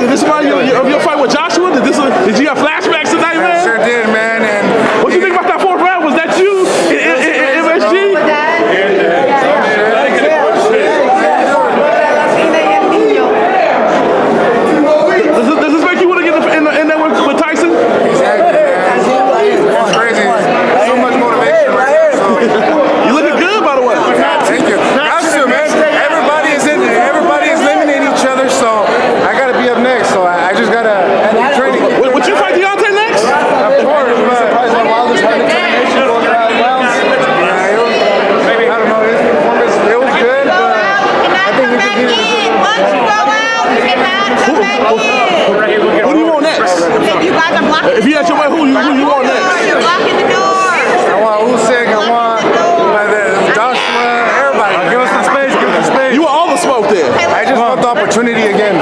Did this remind you of your fight with Joshua? Did this? Wait, who, you, who you want next? I want that. Joshua. Everybody. Give us some space. Give us some space. You all the smoke there. I just want the opportunity again.